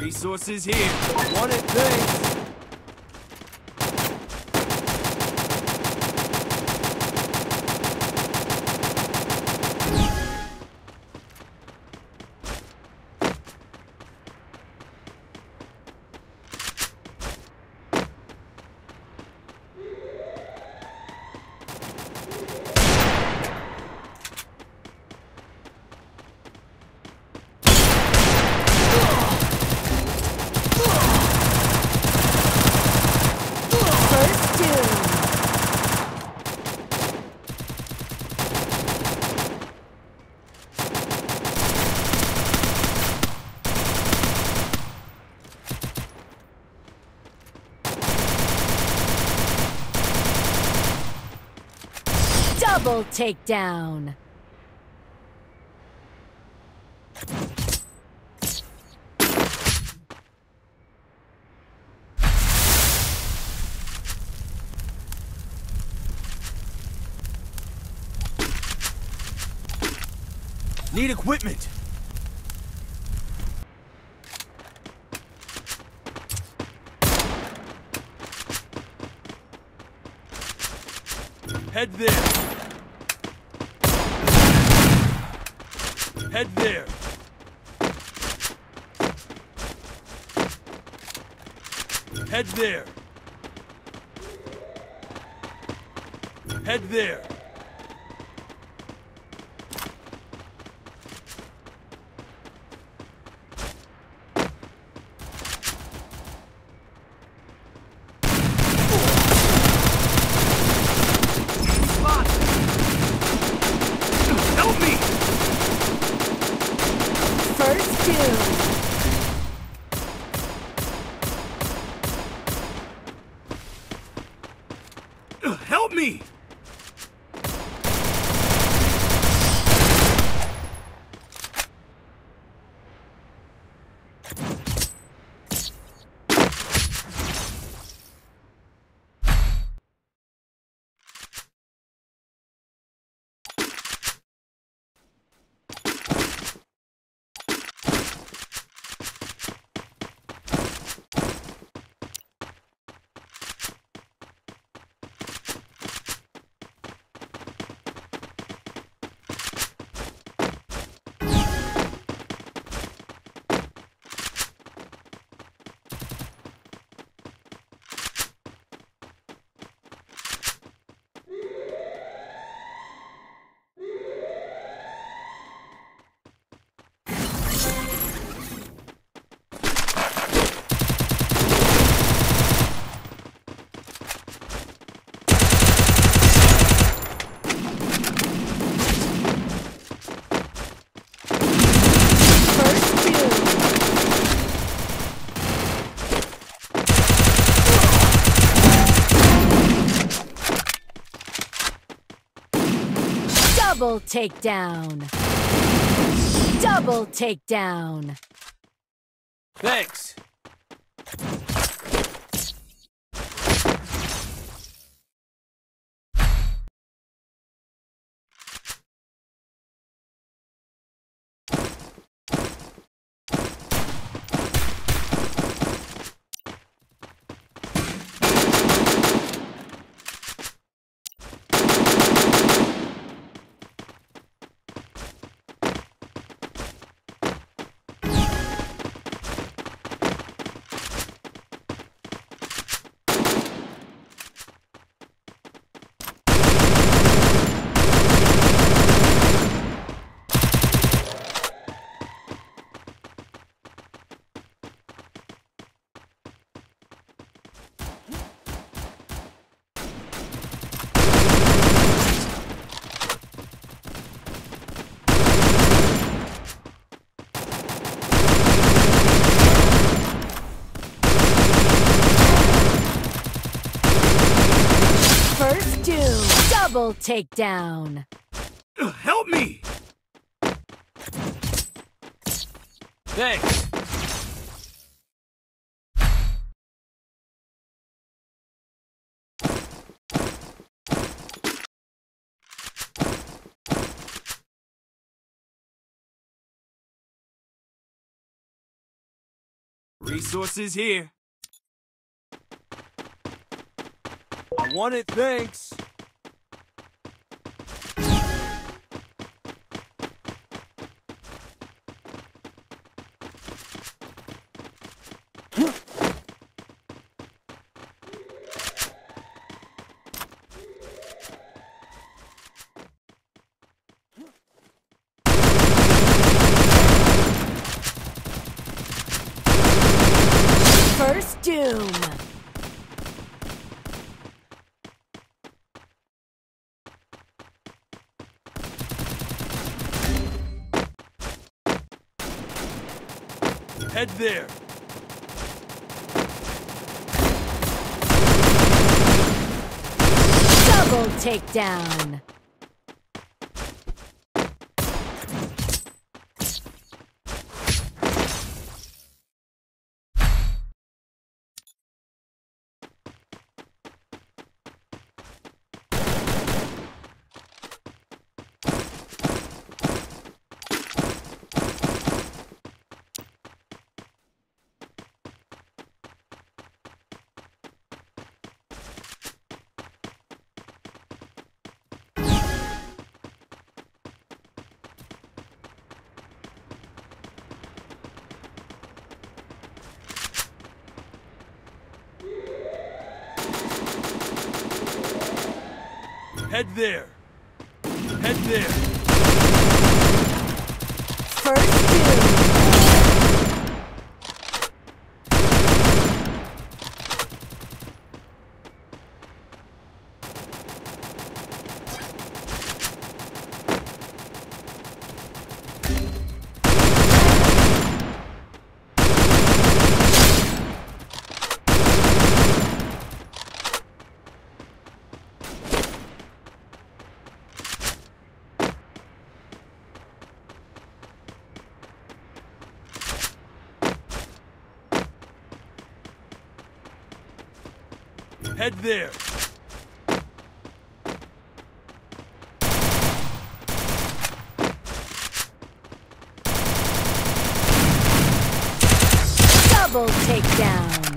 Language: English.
Resources here. Want it, thanks. First doom. Double takedown. Need equipment. Head there. Head there. Head there. Head there. Spot. Help me! First doom. Help me! First doom. Double takedown. Double takedown. Thanks. First doom. Double takedown. Help me! Thanks. Resources here. I want it, thanks. First Doom. Head there. Double takedown. Head there. Head there. First Head there. Double takedown.